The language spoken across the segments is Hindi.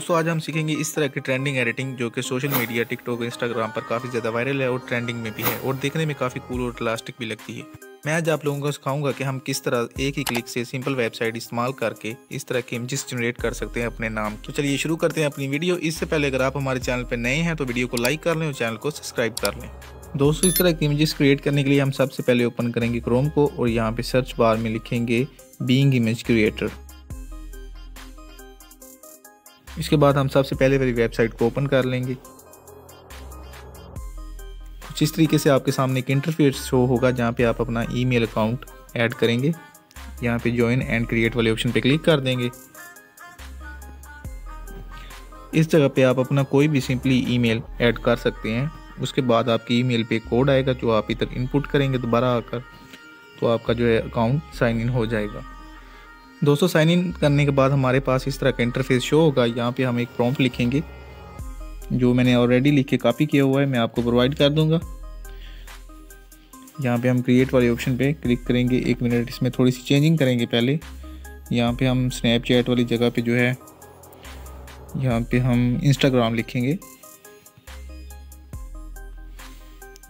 दोस्तों, आज हम सीखेंगे इस तरह की ट्रेंडिंग एडिटिंग जो कि सोशल मीडिया टिकटॉक इंस्टाग्राम पर काफ़ी ज़्यादा वायरल है और ट्रेंडिंग में भी है और देखने में काफ़ी कूल और प्लास्टिक भी लगती है। मैं आज आप लोगों को सिखाऊँगा कि हम किस तरह एक ही क्लिक से सिंपल वेबसाइट इस्तेमाल करके इस तरह के इमेजेस जनरेट कर सकते हैं अपने नाम तो चलिए शुरू करते हैं अपनी वीडियो इससे पहले अगर आप हमारे चैनल पर नए हैं तो वीडियो को लाइक कर लें और चैनल को सब्सक्राइब कर लें। दोस्तों, इस तरह के इमेजेस क्रिएट करने के लिए हम सबसे पहले ओपन करेंगे क्रोम को और यहाँ पे सर्च बार में लिखेंगे बींग इमेज क्रिएटर इसके बाद हम सबसे पहले वाली वेबसाइट को ओपन कर लेंगे। कुछ इस तरीके से आपके सामने एक इंटरफेस शो होगा जहाँ पे आप अपना ईमेल अकाउंट ऐड करेंगे। यहाँ पे ज्वाइन एंड क्रिएट वाले ऑप्शन पे क्लिक कर देंगे। इस जगह पे आप अपना कोई भी सिंपली ईमेल ऐड कर सकते हैं। उसके बाद आपकी ईमेल पे कोड आएगा जो आप इधर इनपुट करेंगे दोबारा आकर। तो आपका जो है अकाउंट साइन इन हो जाएगा। दोस्तों साइन इन करने के बाद हमारे पास इस तरह का इंटरफेस शो होगा। यहाँ पे हम एक प्रॉम्प्ट लिखेंगे, जो मैंने ऑलरेडी लिख के कॉपी किया हुआ है। मैं आपको प्रोवाइड कर दूँगा। यहाँ पे हम क्रिएट वाले ऑप्शन पे क्लिक करेंगे। एक मिनट इसमें थोड़ी सी चेंजिंग करेंगे पहले। यहाँ पे हम स्नैपचैट वाली जगह पे जो है, यहाँ पे हम इंस्टाग्राम लिखेंगे।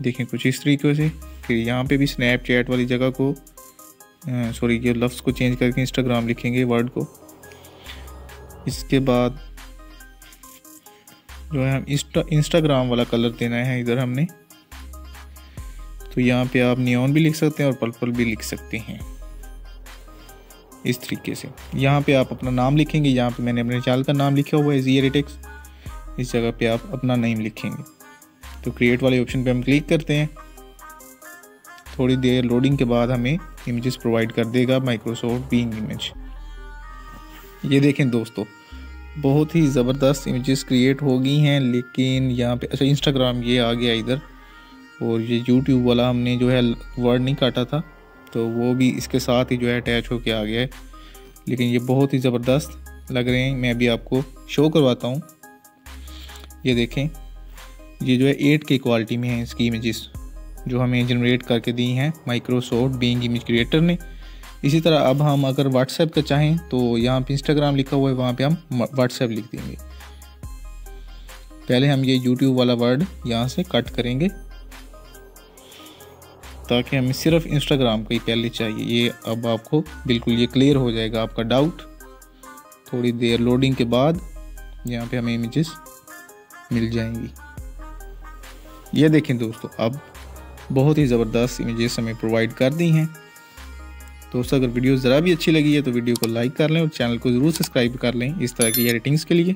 देखें कुछ इस तरीके से। फिर यहाँ पे भी स्नैपचैट वाली जगह को सॉरी ये लफ्ज़ को चेंज करके इंस्टाग्राम लिखेंगे वर्ड को। इसके बाद जो है हम इंस्टा इंस्टाग्राम वाला कलर देना है इधर हमने। तो यहाँ पे आप नियॉन भी लिख सकते हैं और पर्पल भी लिख सकते हैं। इस तरीके से। यहाँ पे आप अपना नाम लिखेंगे, यहाँ पे मैंने अपने चाल का नाम लिखा हुआ है जी एरिटेक्स इस जगह पे आप अपना नेम लिखेंगे। तो क्रिएट वाले ऑप्शन पे हम क्लिक करते हैं। थोड़ी देर लोडिंग के बाद हमें इमेजेस प्रोवाइड कर देगा माइक्रोसॉफ्ट बींग इमेज ये देखें दोस्तों, बहुत ही ज़बरदस्त इमेजेस क्रिएट हो गई हैं, लेकिन यहाँ पे अच्छा इंस्टाग्राम ये आ गया इधर, और ये यूट्यूब वाला हमने जो है वर्ड नहीं काटा था तो वो भी इसके साथ ही जो है अटैच होके आ गया है। लेकिन ये बहुत ही ज़बरदस्त लग रहे हैं, मैं अभी आपको शो करवाता हूँ। ये देखें, ये जो है एट के क्वालिटी में है इसकी इमेजेस जो हमें जनरेट करके दी हैं माइक्रोसॉफ्ट बीइंग इमेज क्रिएटर ने। इसी तरह अब हम अगर व्हाट्सएप का चाहें तो यहाँ पे इंस्टाग्राम लिखा हुआ है, वहाँ पे हम व्हाट्सएप लिख देंगे। पहले हम ये यूट्यूब वाला वर्ड यहाँ से कट करेंगे। ताकि हमें सिर्फ़ इंस्टाग्राम का ही पहले चाहिए। ये अब आपको बिल्कुल ये क्लियर हो जाएगा आपका डाउट थोड़ी देर लोडिंग के बाद यहाँ पे हमें इमेजेस मिल जाएँगी। ये देखें दोस्तों, अब बहुत ही ज़बरदस्त इमेजेस हमें प्रोवाइड कर दी हैं। दोस्तों, अगर वीडियो ज़रा भी अच्छी लगी है तो वीडियो को लाइक कर लें और चैनल को ज़रूर सब्सक्राइब कर लें इस तरह की एडिटिंग्स के लिए।